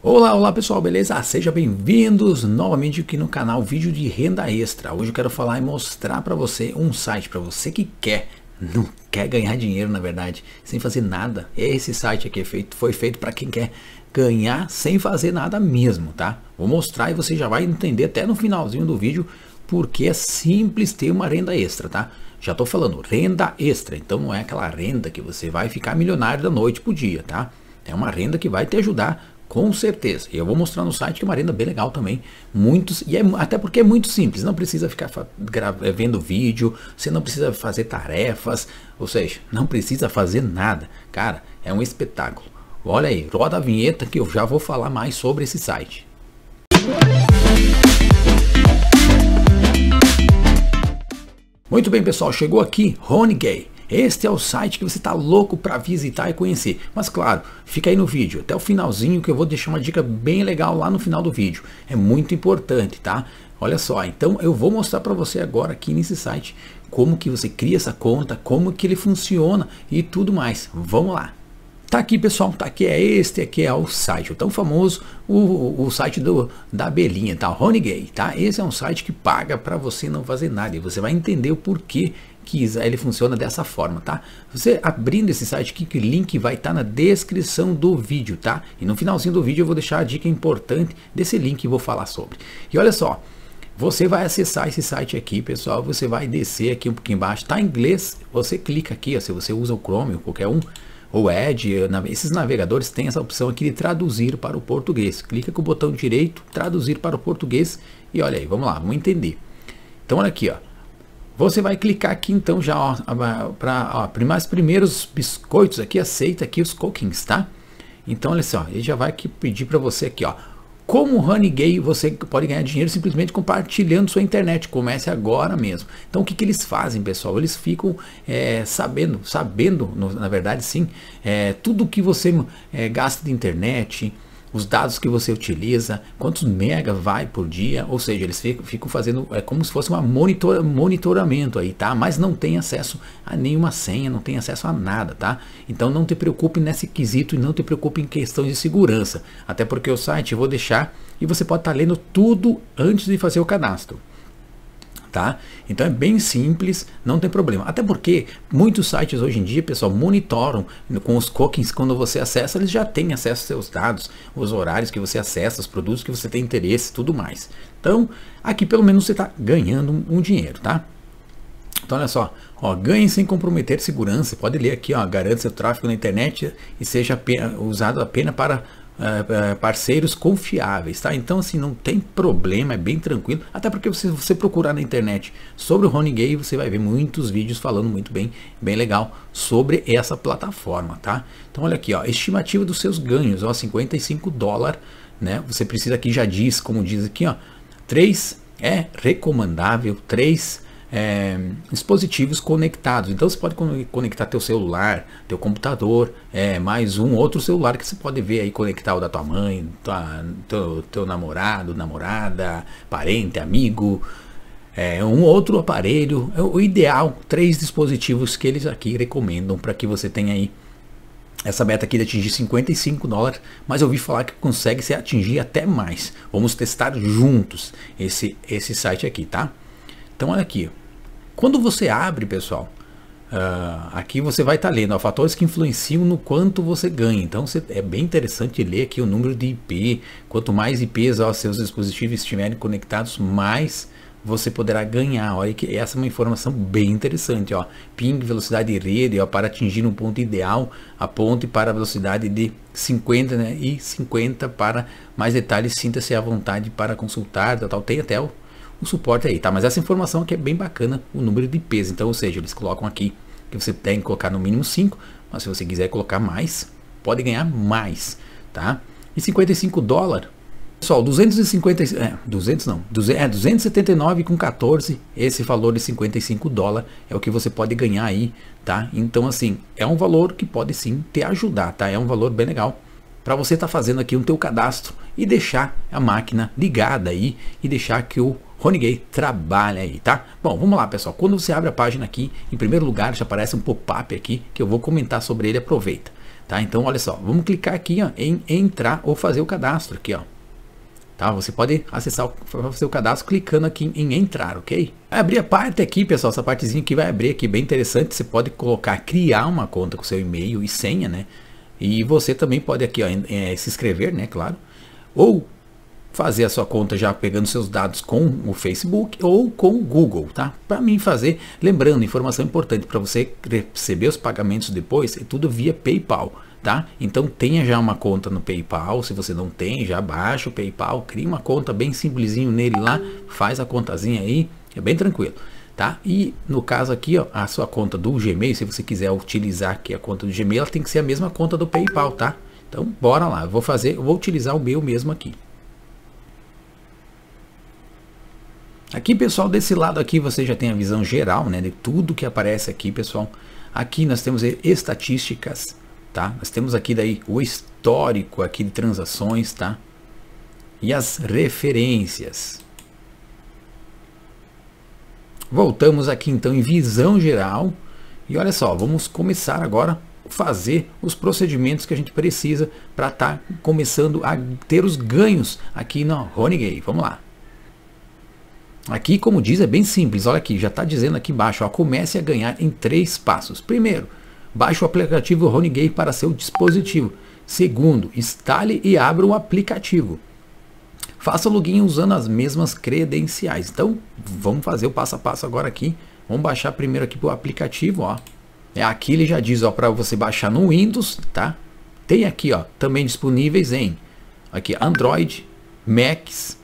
Olá, olá pessoal, beleza? Sejam bem-vindos novamente aqui no canal Vídeo de Renda Extra. Hoje eu quero falar e mostrar para você um site para você que quer, não quer ganhar dinheiro na verdade, sem fazer nada. Esse site aqui é feito, foi feito para quem quer ganhar sem fazer nada mesmo, tá? Vou mostrar e você já vai entender até no finalzinho do vídeo porque é simples ter uma renda extra, tá? Já estou falando renda extra, então não é aquela renda que você vai ficar milionário da noite pro dia, tá? É uma renda que vai te ajudar com certeza. E eu vou mostrar no site que é uma renda bem legal também. Muitos, e é, até porque é muito simples. Não precisa ficar eh, vendo vídeo, você não precisa fazer tarefas, ou seja, não precisa fazer nada. Cara, é um espetáculo. Olha aí, roda a vinheta que eu já vou falar mais sobre esse site. Muito bem, pessoal, chegou aqui Rony Gay. Este é o site que você está louco para visitar e conhecer. Mas claro, fica aí no vídeo até o finalzinho que eu vou deixar uma dica bem legal lá no final do vídeo. É muito importante, tá? Olha só, então eu vou mostrar para você agora aqui nesse site como que você cria essa conta, como que ele funciona e tudo mais. Vamos lá. Tá aqui pessoal, tá aqui, é este aqui é o site, o tão famoso, o, o site do, da abelhinha, tá? Honey tá? Esse é um site que paga para você não fazer nada e você vai entender o porquê que ele funciona dessa forma, tá? Você abrindo esse site aqui, que o link vai estar tá na descrição do vídeo, tá? E no finalzinho do vídeo eu vou deixar a dica importante desse link e vou falar sobre. E olha só, você vai acessar esse site aqui, pessoal, você vai descer aqui um pouquinho embaixo, tá em inglês, você clica aqui, ó, se você usa o Chrome ou qualquer um, ou Edge, esses navegadores têm essa opção aqui de traduzir para o português. Clica com o botão direito, traduzir para o português e olha aí, vamos lá, vamos entender. Então olha aqui, ó. Você vai clicar aqui então já para os primeiros biscoitos aqui, aceita aqui os cookings, tá? Então olha só, ele já vai aqui pedir para você aqui, ó. Como Honey Gay você pode ganhar dinheiro simplesmente compartilhando sua internet. Comece agora mesmo. Então o que, que eles fazem, pessoal? Eles ficam é, sabendo, sabendo, na verdade sim, é, tudo que você é, gasta de internet, os dados que você utiliza, quantos mega vai por dia, ou seja, eles ficam, fazendo, é como se fosse um monitor, monitoramento aí, tá? Mas não tem acesso a nenhuma senha, não tem acesso a nada, tá? Então não te preocupe nesse quesito e não te preocupe em questão de segurança, até porque o site eu vou deixar e você pode estar tá lendo tudo antes de fazer o cadastro tá? Então é bem simples, não tem problema. Até porque muitos sites hoje em dia, pessoal, monitoram com os cookies quando você acessa, eles já têm acesso aos seus dados, os horários que você acessa, os produtos que você tem interesse, tudo mais. Então, aqui pelo menos você está ganhando um, dinheiro, tá? Então olha só, ó, ganhe sem comprometer segurança. Pode ler aqui, ó, garante seu tráfego na internet e seja usado apenas para uh, parceiros confiáveis, tá? Então assim, não tem problema, é bem tranquilo. Até porque se você procurar na internet sobre o Rony Gay, você vai ver muitos vídeos falando muito bem, bem legal sobre essa plataforma, tá? Então olha aqui, ó, estimativa dos seus ganhos, ó, 55 dólares, né? Você precisa aqui já diz, como diz aqui, ó, 3 é recomendável, 3 é, dispositivos conectados. Então você pode conectar teu celular, teu computador, é, mais um outro celular que você pode ver aí conectar o da tua mãe, tua, teu, teu namorado, namorada, parente, amigo, é, um outro aparelho. É o ideal, três dispositivos que eles aqui recomendam para que você tenha aí essa meta aqui de atingir 55 dólares, mas eu ouvi falar que consegue se atingir até mais. Vamos testar juntos esse, esse site aqui, tá? Então olha aqui, quando você abre, pessoal, uh, aqui você vai estar tá lendo ó, fatores que influenciam no quanto você ganha. Então você, é bem interessante ler aqui o número de IP. Quanto mais IPs ó, seus dispositivos estiverem conectados, mais você poderá ganhar. Olha que essa é uma informação bem interessante. Ó. Ping, velocidade de rede, ó, para atingir um ponto ideal, aponte para a velocidade de 50 né, e 50 para mais detalhes. Sinta-se à vontade para consultar. Tal, tal. Tem até o o suporte aí, tá? Mas essa informação aqui é bem bacana, o número de IPs. Então, ou seja, eles colocam aqui que você tem que colocar no mínimo 5, mas se você quiser colocar mais, pode ganhar mais, tá? E 55 dólares, pessoal, 250, é, 200 não, 200, é 279 com 14, esse valor de 55 dólares é o que você pode ganhar aí, tá? Então, assim, é um valor que pode sim te ajudar, tá? É um valor bem legal para você estar tá fazendo aqui um teu cadastro e deixar a máquina ligada aí e deixar que o Gay trabalha aí, tá? Bom, vamos lá, pessoal. Quando você abre a página aqui, em primeiro lugar já aparece um pop-up aqui que eu vou comentar sobre ele. Aproveita. tá? Então, olha só, vamos clicar aqui ó, em entrar ou fazer o cadastro aqui, ó. Tá? Você pode acessar o cadastro clicando aqui em entrar, ok? Abrir a parte aqui, pessoal, essa partezinha aqui vai abrir aqui, bem interessante. Você pode colocar, criar uma conta com seu e-mail e senha, né? E você também pode aqui, ó, é, se inscrever, né, claro. Ou fazer a sua conta já pegando seus dados com o Facebook ou com o Google, tá? Para mim fazer, lembrando, informação importante para você receber os pagamentos depois, é tudo via PayPal, tá? Então tenha já uma conta no PayPal, se você não tem, já baixa o PayPal, cria uma conta bem simplesinho nele lá, faz a contazinha aí, é bem tranquilo. Tá? E no caso aqui, ó, a sua conta do Gmail, se você quiser utilizar aqui a conta do Gmail, ela tem que ser a mesma conta do PayPal, tá? Então, bora lá. Eu vou fazer, eu vou utilizar o meu mesmo aqui. Aqui, pessoal, desse lado aqui você já tem a visão geral, né, de tudo que aparece aqui, pessoal. Aqui nós temos estatísticas, tá? Nós temos aqui daí o histórico aqui de transações, tá? E as referências. Voltamos aqui então em visão geral. E olha só, vamos começar agora a fazer os procedimentos que a gente precisa para estar tá começando a ter os ganhos aqui no Honeygay. Vamos lá. Aqui, como diz, é bem simples. Olha aqui, já está dizendo aqui embaixo. Ó, comece a ganhar em três passos. Primeiro, baixe o aplicativo Honeygay para seu dispositivo. Segundo, instale e abra o aplicativo. Faça o login usando as mesmas credenciais. Então, vamos fazer o passo a passo agora aqui. Vamos baixar primeiro aqui o aplicativo, ó. É aqui ele já diz, para você baixar no Windows, tá? Tem aqui, ó, também disponíveis em aqui Android, Macs,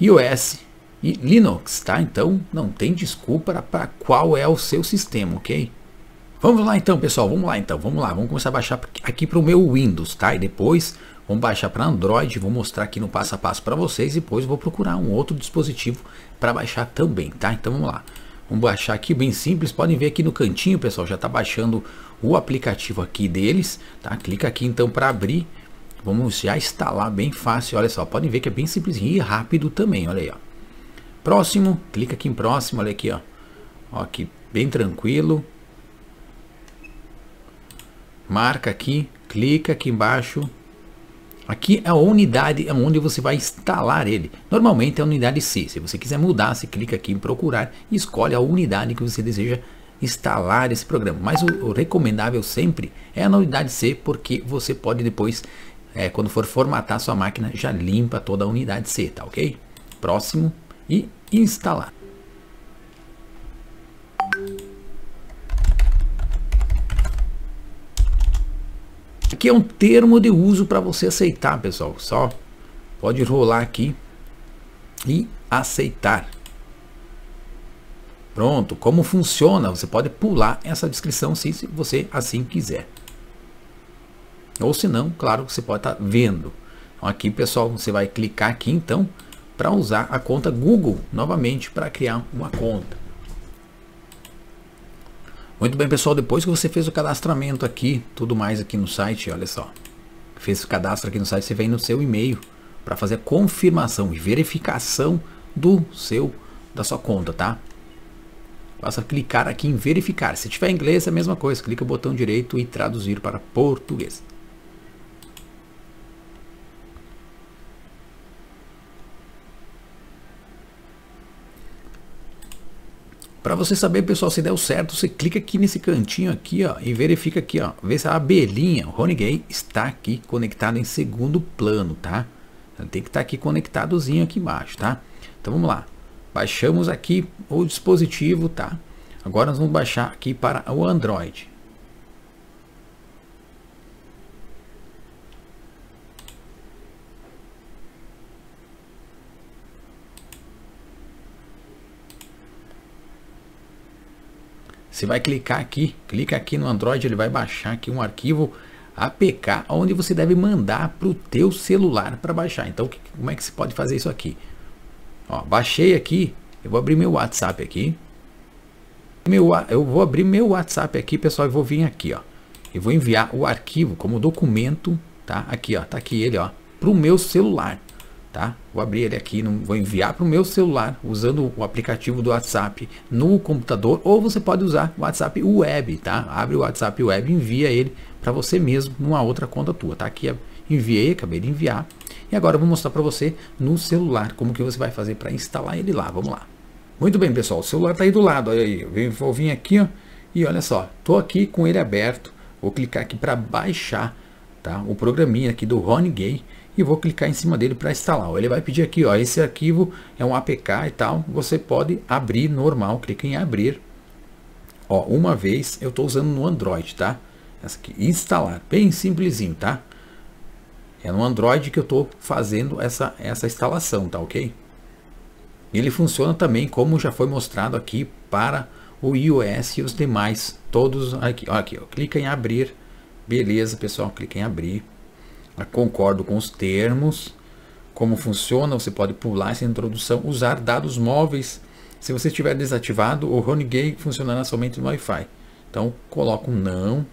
iOS e Linux, tá? Então não tem desculpa para qual é o seu sistema, ok? Vamos lá então, pessoal, vamos lá então, vamos lá, vamos começar a baixar aqui para o meu Windows, tá? E depois vamos baixar para Android, vou mostrar aqui no passo a passo para vocês e depois vou procurar um outro dispositivo para baixar também, tá? Então vamos lá. Vamos baixar aqui bem simples, podem ver aqui no cantinho, pessoal, já está baixando o aplicativo aqui deles, tá? Clica aqui então para abrir. Vamos já instalar bem fácil, olha só, podem ver que é bem simplesinho e rápido também, olha aí, ó. Próximo, clica aqui em próximo, olha aqui, ó. ó aqui, bem tranquilo. Marca aqui, clica aqui embaixo. Aqui é a unidade é onde você vai instalar ele. Normalmente é a unidade C. Se você quiser mudar, você clica aqui em procurar e escolhe a unidade que você deseja instalar esse programa. Mas o, o recomendável sempre é a unidade C, porque você pode depois, é, quando for formatar sua máquina, já limpa toda a unidade C, tá ok? Próximo e instalar. Aqui é um termo de uso para você aceitar, pessoal. Só pode rolar aqui e aceitar. Pronto, como funciona? Você pode pular essa descrição se você assim quiser. Ou se não, claro, você pode estar tá vendo. Então, aqui, pessoal, você vai clicar aqui então para usar a conta Google novamente para criar uma conta. Muito bem, pessoal, depois que você fez o cadastramento aqui, tudo mais aqui no site, olha só. Fez o cadastro aqui no site, você vem no seu e-mail para fazer a confirmação e verificação do seu da sua conta, tá? Basta clicar aqui em verificar. Se tiver inglês é a mesma coisa, clica o botão direito e traduzir para português. Para você saber, pessoal, se deu certo, você clica aqui nesse cantinho aqui, ó, e verifica aqui, ó, vê se a abelhinha, Gay, está aqui conectado em segundo plano, tá? Ele tem que estar tá aqui conectadozinho aqui embaixo, tá? Então vamos lá. Baixamos aqui o dispositivo, tá? Agora nós vamos baixar aqui para o Android. Você vai clicar aqui, clica aqui no Android, ele vai baixar aqui um arquivo APK, onde você deve mandar para o teu celular para baixar. Então, como é que você pode fazer isso aqui? Ó, baixei aqui, eu vou abrir meu WhatsApp aqui. Meu, eu vou abrir meu WhatsApp aqui, pessoal, e vou vir aqui, ó. E vou enviar o arquivo como documento, tá? Aqui, ó, tá aqui ele, ó, para o meu celular. Tá? Vou abrir ele aqui, vou enviar para o meu celular usando o aplicativo do WhatsApp no computador ou você pode usar o WhatsApp Web, tá? Abre o WhatsApp Web envia ele para você mesmo numa outra conta tua, tá? Aqui enviei, acabei de enviar. E agora eu vou mostrar para você no celular como que você vai fazer para instalar ele lá. Vamos lá. Muito bem, pessoal, o celular está aí do lado, olha aí. Vou vir aqui, ó, e olha só, tô aqui com ele aberto. Vou clicar aqui para baixar, tá? O programinha aqui do Ronnie Gay e vou clicar em cima dele para instalar. Ele vai pedir aqui, ó, esse arquivo é um APK e tal. Você pode abrir normal, clica em abrir. Ó, uma vez eu estou usando no Android, tá? Essa aqui, instalar, bem simplesinho, tá? É no Android que eu estou fazendo essa essa instalação, tá ok? Ele funciona também como já foi mostrado aqui para o iOS e os demais, todos aqui, ó, aqui, ó, clica em abrir, beleza, pessoal, clica em abrir concordo com os termos, como funciona, você pode pular essa introdução, usar dados móveis. Se você tiver desativado, o Renegade funcionará somente no Wi-Fi. Então, coloco um não,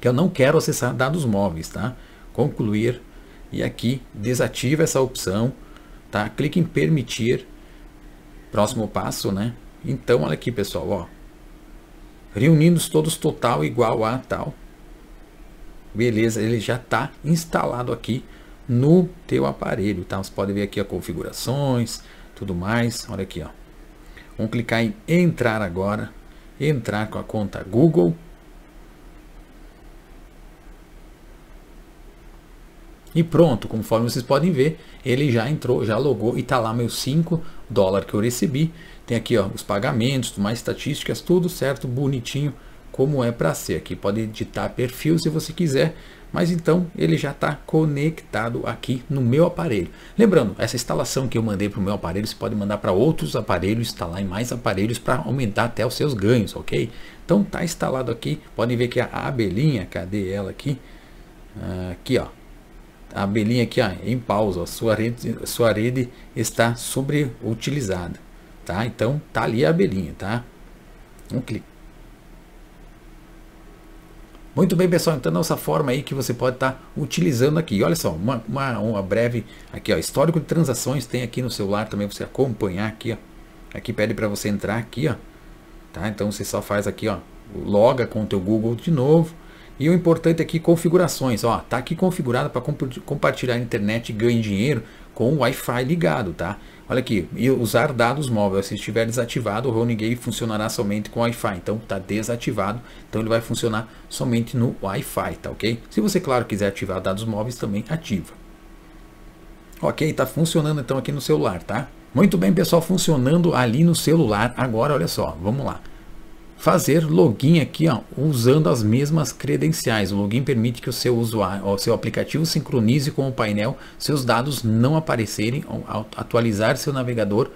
que eu não quero acessar dados móveis, tá? Concluir e aqui desativa essa opção, tá? Clique em permitir. Próximo passo, né? Então, olha aqui, pessoal, ó. Reunindo todos total igual a tal beleza, ele já está instalado aqui no teu aparelho, tá? Você pode ver aqui as configurações, tudo mais, olha aqui, ó. Vamos clicar em entrar agora, entrar com a conta Google. E pronto, conforme vocês podem ver, ele já entrou, já logou e está lá meus 5 dólares que eu recebi. Tem aqui ó, os pagamentos, mais estatísticas, tudo certo, bonitinho como é para ser. Aqui pode editar perfil se você quiser, mas então ele já está conectado aqui no meu aparelho. Lembrando, essa instalação que eu mandei para o meu aparelho, você pode mandar para outros aparelhos, instalar em mais aparelhos para aumentar até os seus ganhos, ok? Então tá instalado aqui, podem ver que a abelhinha, cadê ela aqui? Aqui ó, a abelhinha aqui ó, em pausa, ó, sua, rede, sua rede está sobreutilizada, tá? Então tá ali a abelhinha, tá? Vamos clicar muito bem, pessoal, então dessa forma aí que você pode estar tá utilizando aqui. Olha só, uma, uma, uma, breve aqui, ó, histórico de transações tem aqui no celular também você acompanhar aqui, ó. Aqui pede para você entrar aqui, ó. Tá? Então você só faz aqui, ó, loga com o teu Google de novo. E o importante aqui configurações, ó, tá aqui configurado para comp compartilhar a internet e ganhar dinheiro com o Wi-Fi ligado, tá? Olha aqui, e usar dados móveis. Se estiver desativado, o Renegade funcionará somente com Wi-Fi. Então está desativado, então ele vai funcionar somente no Wi-Fi, tá ok? Se você, claro, quiser ativar dados móveis, também ativa. Ok, está funcionando então aqui no celular, tá? Muito bem, pessoal, funcionando ali no celular. Agora, olha só, vamos lá fazer login aqui ó, usando as mesmas credenciais. O login permite que o seu usuário, o seu aplicativo sincronize com o painel, seus dados não aparecerem, ao atualizar seu navegador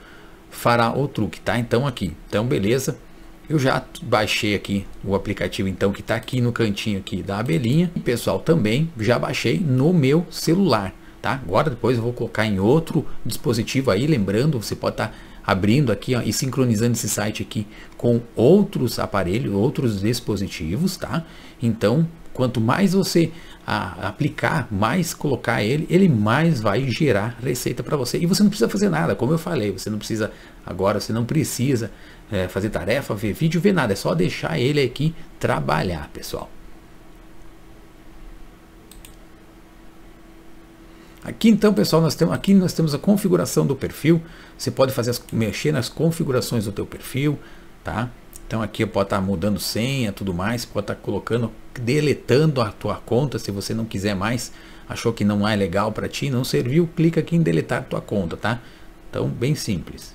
fará o truque, tá? Então aqui, então beleza. Eu já baixei aqui o aplicativo então que está aqui no cantinho aqui da abelhinha. E pessoal, também já baixei no meu celular, tá? Agora depois eu vou colocar em outro dispositivo aí, lembrando, você pode estar tá abrindo aqui ó, e sincronizando esse site aqui com outros aparelhos, outros dispositivos, tá? Então, quanto mais você a, aplicar, mais colocar ele, ele mais vai gerar receita para você. E você não precisa fazer nada, como eu falei, você não precisa agora, você não precisa é, fazer tarefa, ver vídeo, ver nada, é só deixar ele aqui trabalhar, pessoal. Aqui então, pessoal, nós temos aqui nós temos a configuração do perfil. Você pode fazer as, mexer nas configurações do teu perfil, tá? Então aqui pode estar mudando senha, tudo mais, pode estar colocando, deletando a tua conta se você não quiser mais, achou que não é legal para ti, não serviu, clica aqui em deletar tua conta, tá? Então, bem simples.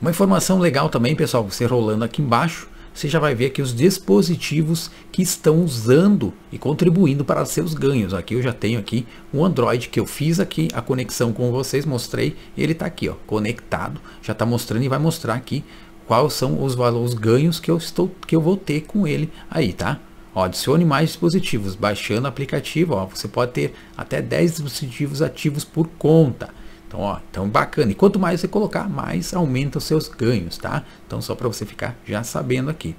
Uma informação legal também, pessoal, você rolando aqui embaixo, você já vai ver aqui os dispositivos que estão usando e contribuindo para seus ganhos. Aqui eu já tenho aqui um Android que eu fiz aqui a conexão com vocês, mostrei, ele está aqui ó, conectado, já está mostrando e vai mostrar aqui quais são os valores ganhos que eu estou que eu vou ter com ele aí, tá? Ó, adicione mais dispositivos, baixando o aplicativo, ó, você pode ter até 10 dispositivos ativos por conta. Então, ó, então bacana. E quanto mais você colocar, mais aumenta os seus ganhos, tá? Então, só para você ficar já sabendo aqui.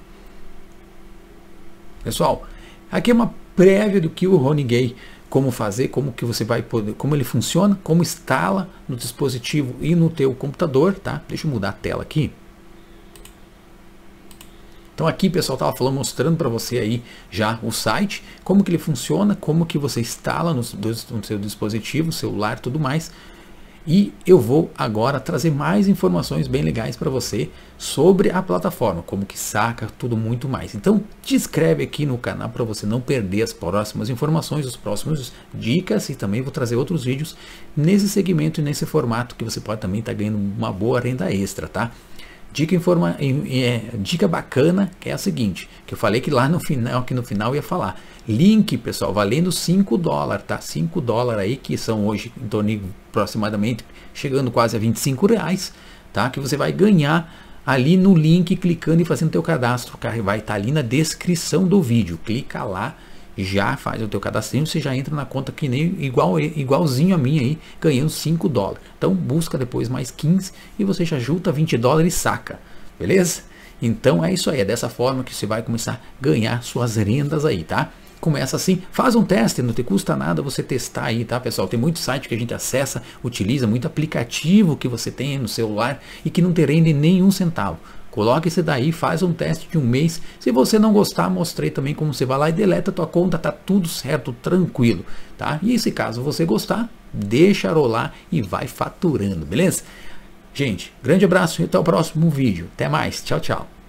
Pessoal, aqui é uma prévia do que o Rony Gay como fazer, como que você vai poder, como ele funciona, como instala no dispositivo e no teu computador, tá? Deixa eu mudar a tela aqui. Então aqui, pessoal, estava falando, mostrando para você aí já o site, como que ele funciona, como que você instala no, no seu dispositivo, celular, tudo mais. E eu vou agora trazer mais informações bem legais para você sobre a plataforma, como que saca, tudo muito mais. Então, te inscreve aqui no canal para você não perder as próximas informações, os próximos dicas e também vou trazer outros vídeos nesse segmento e nesse formato que você pode também estar tá ganhando uma boa renda extra, tá? Dica, informa, é, dica bacana que é a seguinte, que eu falei que lá no final, que no final ia falar. Link, pessoal, valendo 5 dólares, tá? 5 dólares aí, que são hoje em torno de aproximadamente, chegando quase a 25 reais, tá? Que você vai ganhar ali no link, clicando e fazendo teu cadastro, cara, vai estar tá ali na descrição do vídeo. Clica lá já faz o teu cadastro, você já entra na conta que nem igual igualzinho a minha aí, ganhando 5 dólares. Então busca depois mais 15 e você já junta 20 dólares e saca. Beleza? Então é isso aí, é dessa forma que você vai começar a ganhar suas rendas aí, tá? Começa assim, faz um teste, não te custa nada você testar aí, tá, pessoal? Tem muito site que a gente acessa, utiliza, muito aplicativo que você tem no celular e que não te rende nenhum centavo. Coloque esse daí, faz um teste de um mês. Se você não gostar, mostrei também como você vai lá e deleta a tua conta, tá tudo certo, tranquilo, tá? E se caso você gostar, deixa rolar e vai faturando, beleza? Gente, grande abraço e até o próximo vídeo. Até mais, tchau, tchau.